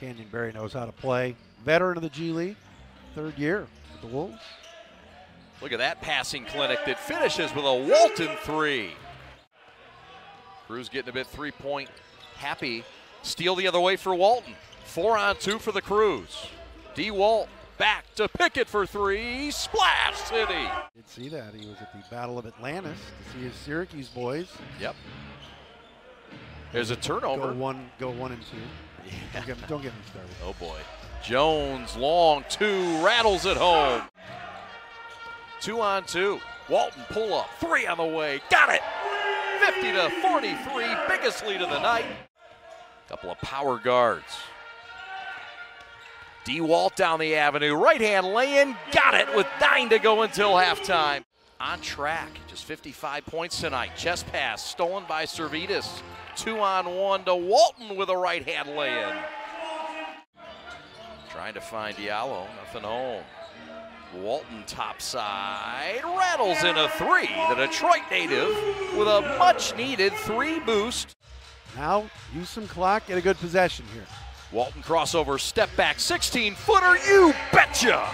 Canyonberry knows how to play. Veteran of the G League, third year with the Wolves. Look at that passing clinic that finishes with a Walton three. Cruise getting a bit three point happy. Steal the other way for Walton. Four on two for the Cruise. D Walt back to Pickett for three. Splash City. Did see that. He was at the Battle of Atlantis to see his Syracuse boys Yep. There's a turnover. go one, go one and two. Don't get, don't get me started. Oh boy. Jones, long two, rattles it home. Two on two. Walton pull up, three on the way. Got it! 50 to 43, biggest lead of the night. Couple of power guards. D Walt down the avenue, right hand laying, got it with nine to go until halftime. On track, just 55 points tonight. Chest pass stolen by Servetus. Two on one to Walton with a right hand lay in. Trying to find Diallo, nothing home. Walton topside, rattles in a three. The Detroit native with a much needed three boost. Now use some clock, get a good possession here. Walton crossover, step back, 16 footer, you betcha!